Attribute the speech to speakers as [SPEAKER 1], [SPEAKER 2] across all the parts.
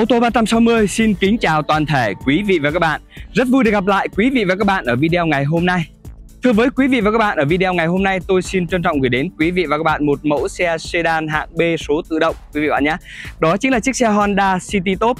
[SPEAKER 1] Ô tô 360 xin kính chào toàn thể quý vị và các bạn Rất vui được gặp lại quý vị và các bạn ở video ngày hôm nay Thưa với quý vị và các bạn, ở video ngày hôm nay tôi xin trân trọng gửi đến quý vị và các bạn một mẫu xe sedan hạng B số tự động quý vị và bạn nhé. Đó chính là chiếc xe Honda City Top.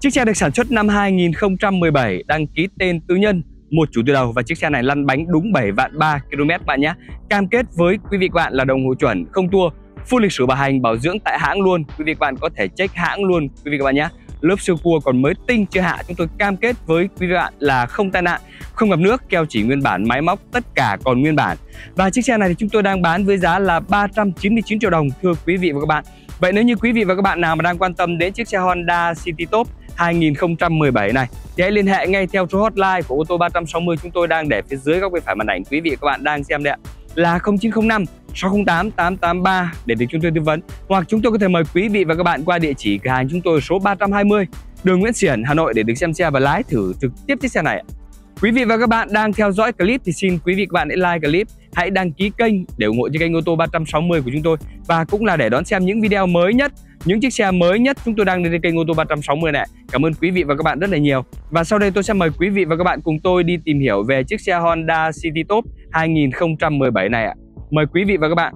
[SPEAKER 1] Chiếc xe được sản xuất năm 2017, đăng ký tên tư nhân, một chủ từ đầu và chiếc xe này lăn bánh đúng 7 vạn 3 km bạn nhé. Cam kết với quý vị và bạn là đồng hồ chuẩn, không tua, full lịch sử bảo hành bảo dưỡng tại hãng luôn. Quý vị các bạn có thể check hãng luôn. Quý vị các bạn nhé. Lớp siêu cua còn mới tinh chưa hạ, chúng tôi cam kết với quý vị bạn là không tai nạn, không ngập nước, keo chỉ nguyên bản, máy móc tất cả còn nguyên bản. Và chiếc xe này thì chúng tôi đang bán với giá là 399 triệu đồng, thưa quý vị và các bạn. Vậy nếu như quý vị và các bạn nào mà đang quan tâm đến chiếc xe Honda City Top 2017 này, thì hãy liên hệ ngay theo số hotline của ô tô 360 chúng tôi đang để phía dưới góc bên phải màn ảnh quý vị và các bạn đang xem đây ạ. Là 0905 608 883 để được chúng tôi tư vấn hoặc chúng tôi có thể mời quý vị và các bạn qua địa chỉ cửa hàng chúng tôi số 320 đường Nguyễn Xiển, Hà Nội để được xem xe và lái thử trực tiếp chiếc xe này. Quý vị và các bạn đang theo dõi clip thì xin quý vị và các bạn hãy like clip, hãy đăng ký kênh để ủng hộ cho kênh ô tô 360 của chúng tôi và cũng là để đón xem những video mới nhất, những chiếc xe mới nhất chúng tôi đang lên trên kênh ô tô 360 này. Cảm ơn quý vị và các bạn rất là nhiều. Và sau đây tôi sẽ mời quý vị và các bạn cùng tôi đi tìm hiểu về chiếc xe Honda City Top 2017 này ạ. Mời quý vị và các bạn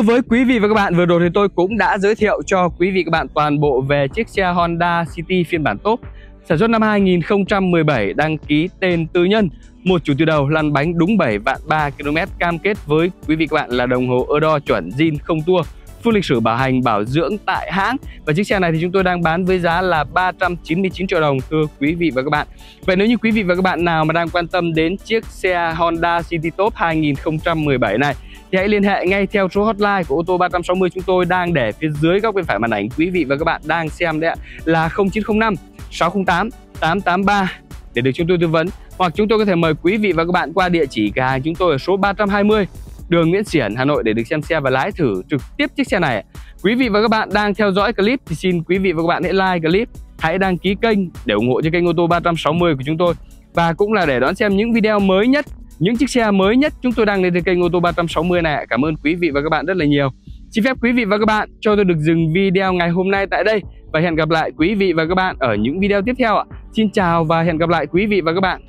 [SPEAKER 1] Thưa với quý vị và các bạn, vừa rồi thì tôi cũng đã giới thiệu cho quý vị các bạn toàn bộ về chiếc xe Honda City phiên bản top sản xuất năm 2017 đăng ký tên tư nhân. Một chủ từ đầu lăn bánh đúng 7 vạn 3 km cam kết với quý vị các bạn là đồng hồ Euro chuẩn zin không tua. Full lịch sử bảo hành bảo dưỡng tại hãng. Và chiếc xe này thì chúng tôi đang bán với giá là 399 triệu đồng thưa quý vị và các bạn. Vậy nếu như quý vị và các bạn nào mà đang quan tâm đến chiếc xe Honda City Top 2017 này thì hãy liên hệ ngay theo số hotline của ô tô 360 chúng tôi đang để phía dưới góc bên phải màn ảnh. Quý vị và các bạn đang xem đấy ạ là 0905 608 883 để được chúng tôi tư vấn. Hoặc chúng tôi có thể mời quý vị và các bạn qua địa chỉ cửa hàng chúng tôi ở số 320 đường Nguyễn Xiển, Hà Nội để được xem xe và lái thử trực tiếp chiếc xe này. Quý vị và các bạn đang theo dõi clip thì xin quý vị và các bạn hãy like clip, hãy đăng ký kênh để ủng hộ cho kênh ô tô 360 của chúng tôi. Và cũng là để đón xem những video mới nhất, những chiếc xe mới nhất chúng tôi đăng lên trên kênh ô tô 360 này. Cảm ơn quý vị và các bạn rất là nhiều. Xin phép quý vị và các bạn cho tôi được dừng video ngày hôm nay tại đây và hẹn gặp lại quý vị và các bạn ở những video tiếp theo ạ. Xin chào và hẹn gặp lại quý vị và các bạn.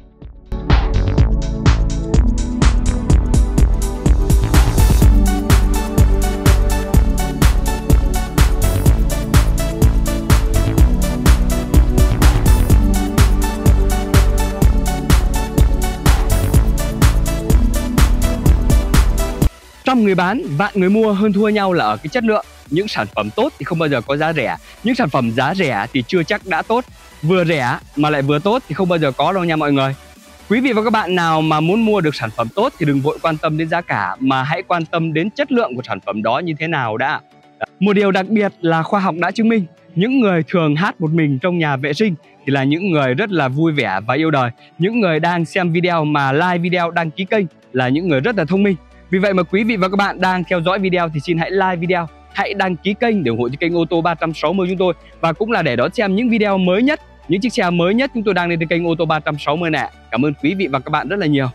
[SPEAKER 1] Trăm người bán, vạn người mua hơn thua nhau là ở cái chất lượng. Những sản phẩm tốt thì không bao giờ có giá rẻ. Những sản phẩm giá rẻ thì chưa chắc đã tốt. Vừa rẻ mà lại vừa tốt thì không bao giờ có đâu nha mọi người. Quý vị và các bạn nào mà muốn mua được sản phẩm tốt thì đừng vội quan tâm đến giá cả, mà hãy quan tâm đến chất lượng của sản phẩm đó như thế nào đã. Một điều đặc biệt là khoa học đã chứng minh, những người thường hát một mình trong nhà vệ sinh thì là những người rất là vui vẻ và yêu đời. Những người đang xem video mà like video, đăng ký kênh là những người rất là thông minh vì vậy mà quý vị và các bạn đang theo dõi video thì xin hãy like video, hãy đăng ký kênh để ủng hộ cho kênh ô tô 360 chúng tôi và cũng là để đón xem những video mới nhất, những chiếc xe mới nhất chúng tôi đang lên trên kênh ô tô 360 nè. Cảm ơn quý vị và các bạn rất là nhiều.